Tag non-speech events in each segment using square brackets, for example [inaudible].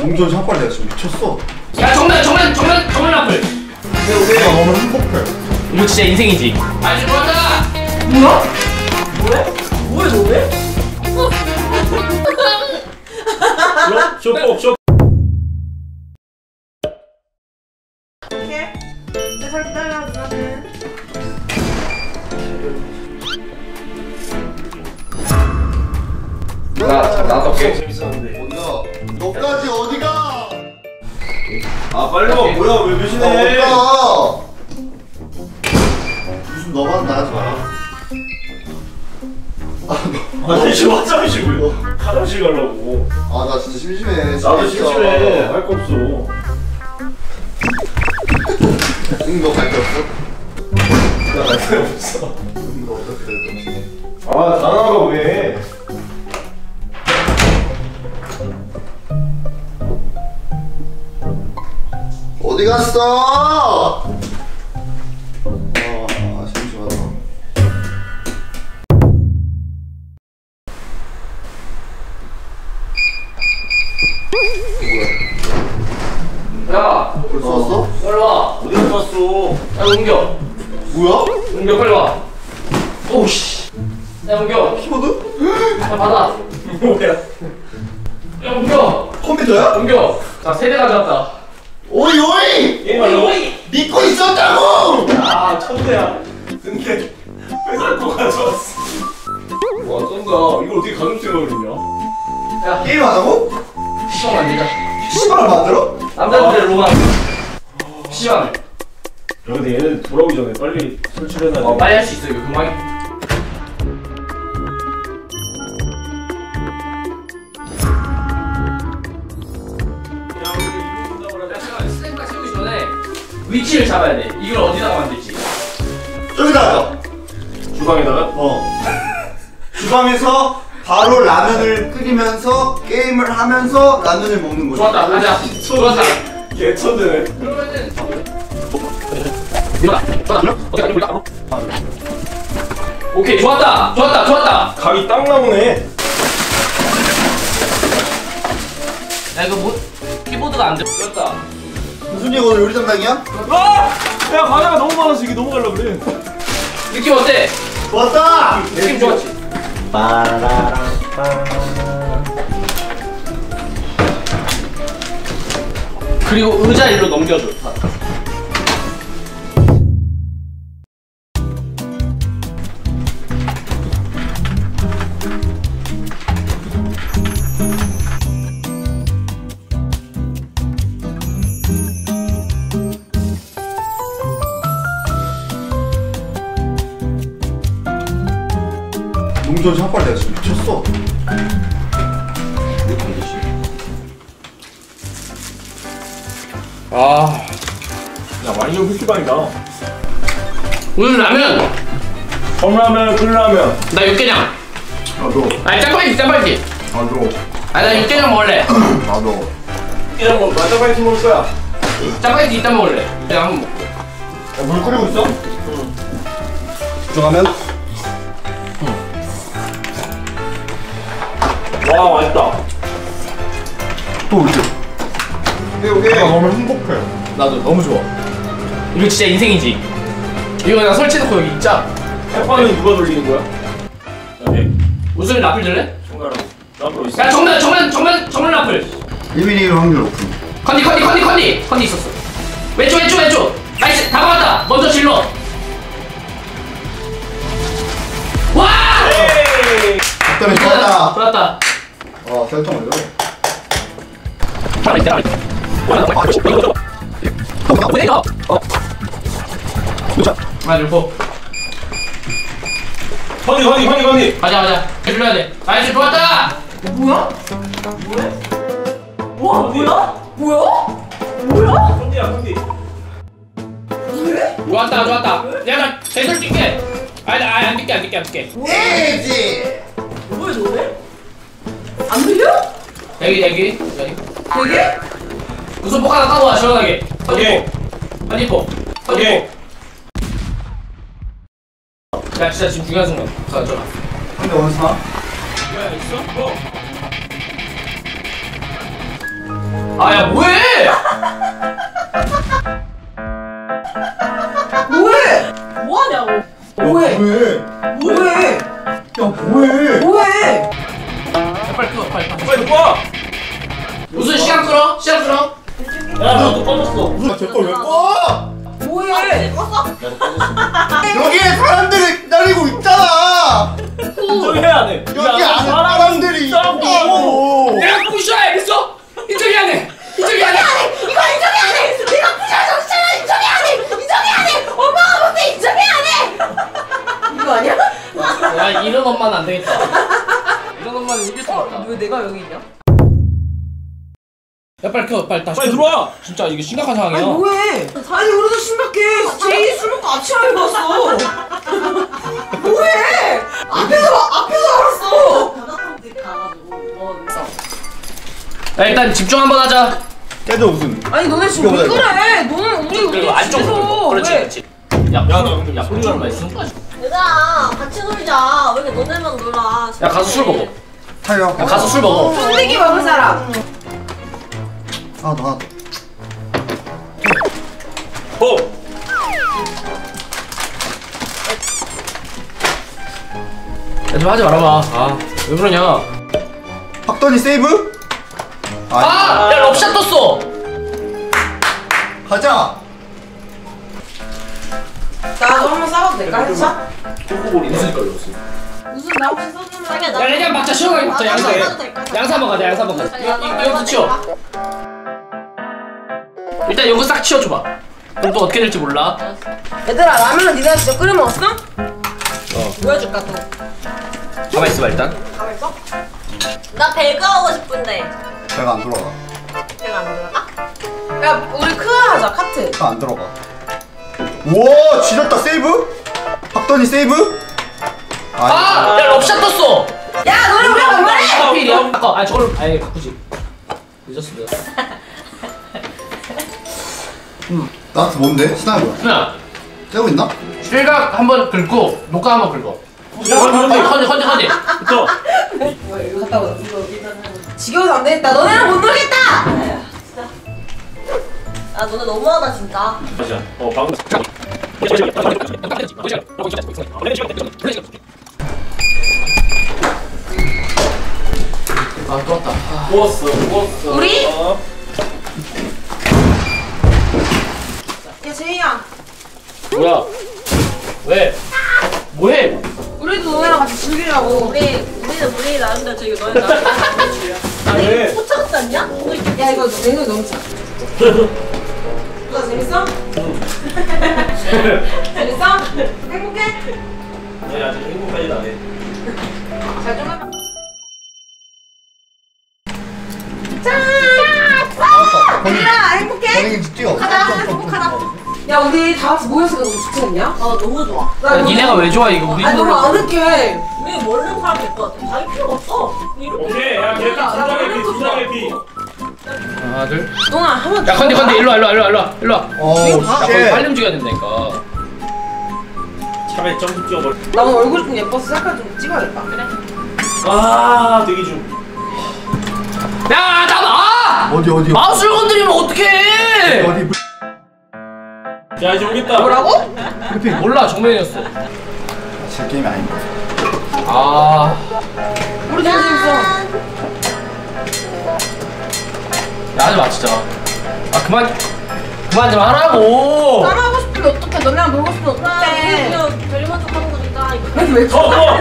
용전 샷발 내가 지금 미쳤어. 야 정면 정면 정면 정면 라플 내가 너무 행복해. 이거 진짜 인생이지 아이 좋았다 뭐야? 뭐해? 뭐해 너왜? 쇼폭 쇼 오케이. 내가 기다려 누나는. 나 나도 오케이 재밌었는데? 너까지 어디가? 아 빨리 와 뭐야 왜나 배신해 어디가? 무슨 너만 나가지 마라. 아니 지금 화장실 왜 화장실 가려고 아 나 진짜 심심해. 나도 심심해 할 거 없어 응, 너갈게 없어? 나할거 없어 응, 너 어떻게 될거 아 나나가 왜 어디 갔어? 아, 심심하다. 야 벌써 왔어? 빨리 와 어디 갔어 야 옮겨 뭐야? 옮겨 빨리 와 오우씨 야 옮겨 키보드? 야 받아 뭐야 야 옮겨 컴퓨터야? 옮겨 자 세대 가져왔다 오이 오이! 게임하려고? 믿고 있었다고! 아 천재야 근데 뺏을 거 가져왔어 와 쩐다 이걸 어떻게 생각을 했냐 야 게임 하자고? 시험 만들자 PC방을 만들어? 남자들의 로망 야 근데 얘는 돌아오기 전에 빨리 설치를 해놔야 어돼 빨리 할 수 있어 이거 금방 위치를 잡아야 돼. 이걸 어디다가 만들지? 저기다! 하자. 주방에다가? 어. 주방에서 바로 라면을 끓이면서 게임을 하면서 라면을 먹는 거지. 좋았다. 가자. 좋았다. 그러면은 우리가 오케이 좋았다. 좋았다 좋았다. 각이 딱 나오네. 야 이거 뭐 키보드가 안 돼. 좋았다 무슨 얘가 오늘 요리 담당이야? 아! 야 과자가 너무 많아서 이게 넘어가려고 그래 느낌 어때? 좋았다! 느낌 좋았지? 그리고 의자 일로 넘겨줘 다. 용전 샷발 내가 지금 미쳤어. 아. 야 완전 흑기방이다. 오늘 라면! 컵라면 끓라면. 나 육개장. 나도, 아니 짬뽕이 짬뽕이 나도, 아나 육개장 먹을래. 나도. 이런 거 맞아 파이팅 먹을 거야. 짬뽕이 이따 먹을래. 내가 한번 먹고. 야, 물 끓이고 있어? 들어가면? 와 맛있다 또 올게. 오케이, 오케이. 나 너무 행복해. 나도 너무 좋아 이거 진짜 인생이지 이거 그냥 설치해놓고 여기 있자 햇반은 누가 돌리는 거야? 야 무슨 라플 들래? 손가락 앞으로 있어 야 정면 정면 정면 정면 라플 1mm 확률 높은. 컨디 컨디 컨디 컨디 컨디 있었어 왼쪽 왼쪽 왼쪽 nice 다 막았다 먼저 질러 와 에이! 그다음에 좋았다. 좋았다 어. 빨리 빨리 어 맞아 go honey honey honey honey 가자 가자 해줘야 돼 nice 좋았다 뭐야? 뭐해? 와 뭐야? 뭐야? 뭐야? 허니 왜? 좋았다 좋았다 야나 제대로 찍게 아니 아니 안 찍게 안 찍게 안 찍게 에이지! 뭐해 너왜? 안 들려? 대기 대기 대기 되게? 우선 폭 하나 와 시원하게 오케이 한입고 오케이 야 진짜 지금 중요한 순간 자 저. 근데 원사? 야 있어? 어 아야 뭐해? 뭐해? 뭐하냐고? 뭐해? 왜? 뭐해? 야 뭐해? 뭐해? 야, 빨리 끊어 빨리 빨리. 빨리 와! 무슨 시간 끌어? 시간 끌어? 야, 나도 꺼졌어. 아, 제걸왜 꺼? 뭐해? 여기에 사람들이 기다리고 있잖아. 인정해야 돼. 여기 안에 사람들이 있다고. 있다고. 내가 부셔야 알겠어? 인정이 안 해. 인정이 안 해. 이거 인정이 안 해! 내가 부자 정신을 인정이 안 해! 인정이 안 해! 엄마가 볼때 인정이 안 해! 이거 아니야? 야 이런 엄마는 안 되겠다. 이런 엄마는 이길 수 없다. 왜 내가 여기 있냐? 야 빨리 켜 빨리 다시. 빨리 들어와! 진짜 이게 심각한 상황이야. 아니 뭐해? 아니 우리도 심각해. 제이 술 먹고 아침에 먹었어. 뭐해? 앞에서 봐, 앞에서 알았어. 야 일단 집중 한번 하자. 깨져 무슨? 아니 너네 지금 왜 그래? 너는 우리 우리 그리고 안쪽으로 집에서. 그렇지 왜? 그렇지. 야, 야, 너 근데 야, 소리 소리가 나는 많이. 쓰는 얘들아 같이 놀자 야 가서 술 먹어. 타요. 야 가서 술 먹어. 쫀득이 먹을 사람. 아 나. 어! 야좀 하지 말아봐. 아왜 그러냐? 박던이 세이브? 아! 야 럽샷 떴어. 가자. 나도 한번 싸워도 될까? 초코볼이 무슨 걸려, 무슨. 무슨 나 혹시 써주면 자기야 야 그냥 막자 시원하게 먹자 양사. 나도 될까? 양사 한번 가자 양사 한번 가자. 이거 치워. 일단 이거 싹 치워줘봐. 그럼 또 어떻게 될지 몰라. 얘들아 라면은 니네 진짜 끓여 먹었어? 어. 보여줄까 또? 가만 있어봐 일단. 가만 있어? 나 배그 하고 싶은데 내가 안 들어가. 배가 안 들어가? 야 우리 크아 하자 카트. 나안 들어가. 우와 지렸다 세이브? 박던이 세이브? 아! 야 럽샷 떴어. 야 너네 우리 얼마래? 하필이야? 아까 아 저걸 아예 바꾸지. 늦었어 늦었어. [laughs] 나한테 뭔데? 거야. 누나 떼고 있나? 실각 한번 긁고 녹화 한번 긁어. 야, 허니 허니 허니 허니. 붙어! 이거 갔다 오자. 지겨워서 안 되겠다. 너네랑 못 놀겠다. 야 너네 너무하다 진짜 맞아. 어, 방금. 아 또 왔다. 아. 누웠어, 누웠어. 우리? 어. 야 제이야. 뭐야? 왜? 뭐해? 우리도 너네랑 같이 즐기려고. 우리 우리는 우리 나름대로 저기 너네 나름대로 [laughs] 아니 왜? 포착지 않냐? 뭐 이렇게 야 이거 냉면 너무 짜. 누가 [laughs] 재밌어? [laughs] 재밌어? 행복해? 아니, 아직 좀 해봐. 얘들아 행복해? 선생님 뛰어. 가자 행복하다 야 우리 다 같이 모여서 너무 좋지 않냐? 어 너무 좋아 나 야, 너무- 니네가 왜 좋아 이거 우리 아 너무 아늑해. 우리 모르는 사람 될것 같아 자기 필요 없어 이렇게 오케이, 야, 걔 두장의 피, 두장의 피. 하나 둘. 동아 한번 야 컨디 컨디 일로 와 일로 와 일로 와 일로 와 일로 와. 어, 야 거기 쉣. 빨리 움직여야 된다니까. 차라리 점프 뛰어버려. 나 오늘 얼굴 좀 예뻐서 색깔 좀 찍어야겠다. 그래. 아, 대기 중. 야 나 봐. 어디 어디 마우스를 건드리면 어떡해? 어디 야, 이제 오겠다. 뭐라고? 브리핑. 몰라 정면이었어. 질 게임이 아닌데. 아. 우리 되게 재밌어. 야 하지 마 진짜. 아 그만 그만 좀 하라고. 따라하고 싶은데 어떡해? 너네랑 놀고 싶으면 어떡해? 왜 어, 어!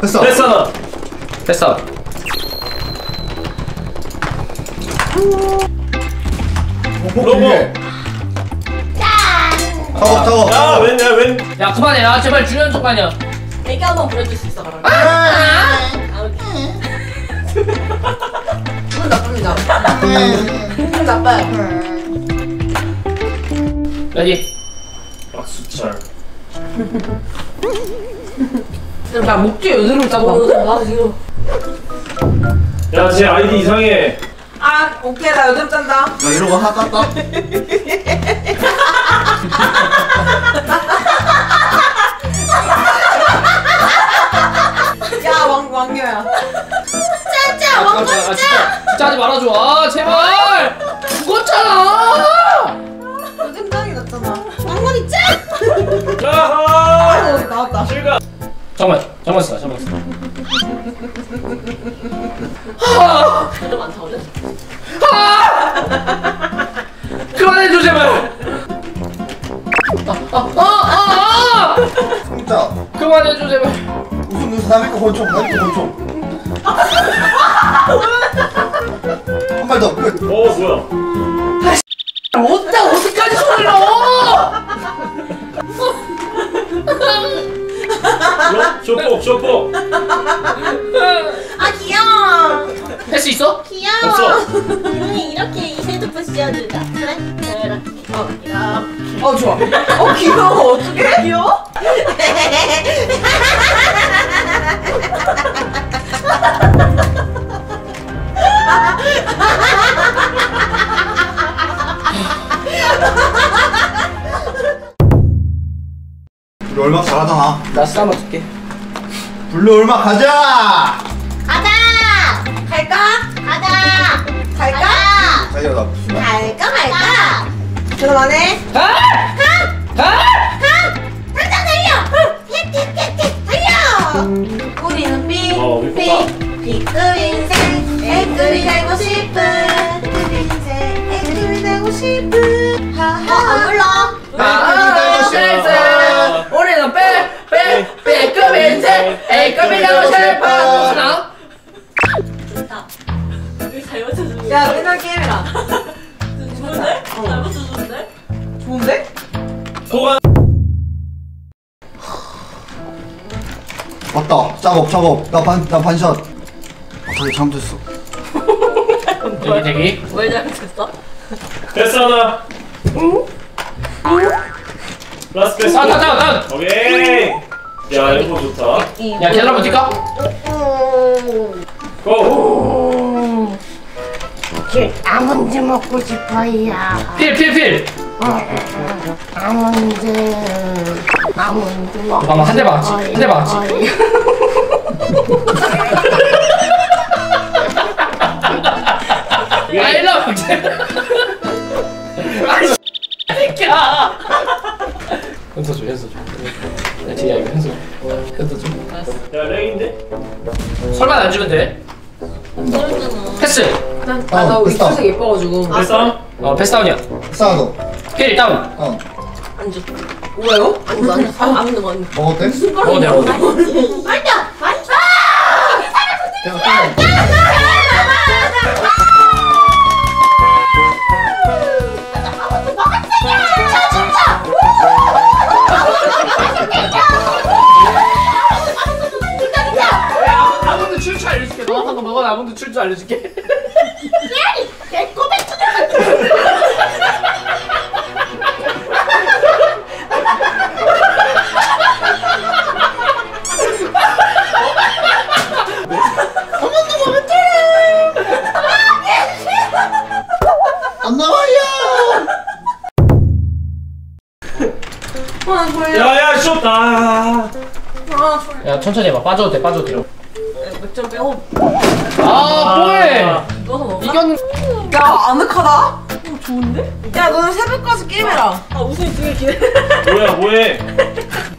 됐어. 됐어. 됐어. 뽀뽀해. 타워 타워. 야, 웬, 야, 웬. 야 그만해 야 제발 주연 척하냐. 애기 한번 보여줄 수 있어 그러면 기분 나쁩니다. 기분 나빠요. ready. 나 목뒤에 여드름 짠다. 야, 제 아이디 이상해. 아 오케이 나 여드름 짠다. 야 이러고 하다 딱. 야 왕, 왕녀야. 짜짜 아, 진짜 진짜 하지 말아줘 아 제발 잠깐만 잠깐만 있어 잠깐만 있어 별로 많다거든? 그만해줘 제발 아 아아아 진짜 그만해줘 제발 무슨 무슨 남의 거 권총 남의 거 권총 한 발더 끝. 어 뭐야? 어디다 어디까지 손을 넣어 요? 쇼포 쇼포. 아, 귀여워. 할 수 있어? 귀여워. 없어. 우리 이렇게 이 헤드폰 씌워주자. 그래? 이렇게. 어, 이렇게. 어, 좋아. 어, 귀여워. 어떡해? 귀여워? [laughs] 블루 얼마 잘하잖아. 나 싸움 줄게 블루 얼마 가자. 가자! 갈까? 가자! 갈까? 나 무슨 말? 갈까 말까? 그럼 안 해? 가! 가! 인생 A급이 잘 맞춰주는 야 맨날 게임이라 좋은데? 잘 맞춰주는데? 좋은데? 소감. 맞다. 작업 작업. 나 반 나 반샷. 아, 자기 잘못했어. 대기 대기 왜 잘못했어? 됐어 하나. 라스트 베스트. 아나나나 오케이. 야 이거 좋다. 야 계단 한번 뛸까? 고. 아몬드 먹고 싶어요. 필필필 아몬드. 아몬드 먹고 잠깐만 한대 맞지 한대 맞지 아 일로 와봐 아이 새끼야 야, 뒤에 이거 줘 현서 줘야 레인데? 설마 안 주면 돼. 패스 어, 됐어. 예뻐가지고 됐어? 어 패스 다운이야 싸도. 필 다운 어. 뭐예요? 아무도 안 해. 아, 아무도 안 해. 먹었대? 어 내가 어디 맞다! 맞다! 내가 또. 너 방금 먹은 아몬드 출처 알려줄게 안 나와요. 아 뭐예요? 야야 쇼다. 아야 천천히 해봐 빠져도 돼 빠져도 돼 맥점 빼고 아, 뭐해? 넣어서 먹어. 이건 야 아늑하다? 어, 좋은데? 야 너는 새벽까지 게임해라 아, 웃음이 되게 기네. 뭐야 뭐해?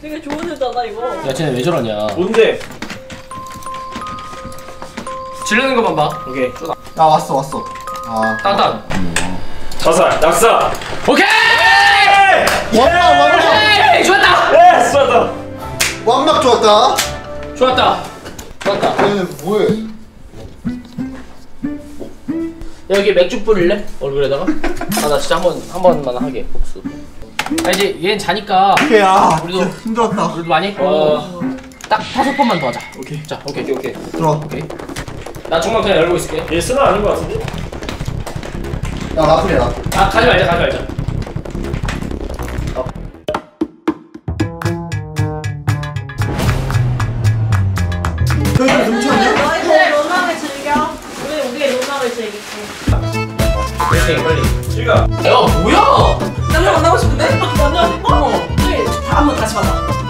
되게 좋은 여자다, 이거. 야, 쟤네 왜 저러냐? 뭔데? 지르는 것만 봐. 오케이. 나 왔어 왔어. 아. 따단. 자살 낙사. 오케이! 완막 완막. 오케이! 좋았다. 네 쏘다. 완막 좋았다. 좋았다. 좋았다. 얘는 뭐해? 여기 맥주 뿌릴래? 얼굴에다가? 아, 나 진짜 한 번, 한 번만 하게, 복수. 아, 이제 얘는 자니까 야. 우리도- 진짜 힘들었다. 우리도 많이 했고. 딱 다섯 번만 더 하자. 오케이. 자, 오케이, 오케이, 오케이. 들어와. 오케이. 나 정말 그냥 열고 있을게. 얘 쓰나 아닌 것 같은데? 나. 아, 가지 말자, 가지 말자. 1등 빨리 실감 야 뭐야? 남자 만나고 싶은데? 남자? 어. 어 네. 다음번 다시 만나